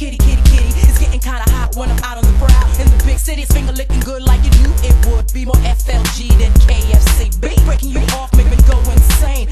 kitty, kitty, kitty. It's getting kinda hot when I'm out on the prowl. In the big city, it's finger licking good like you knew it would be. More FLG than KFC. Beat breaking you off, make me go insane.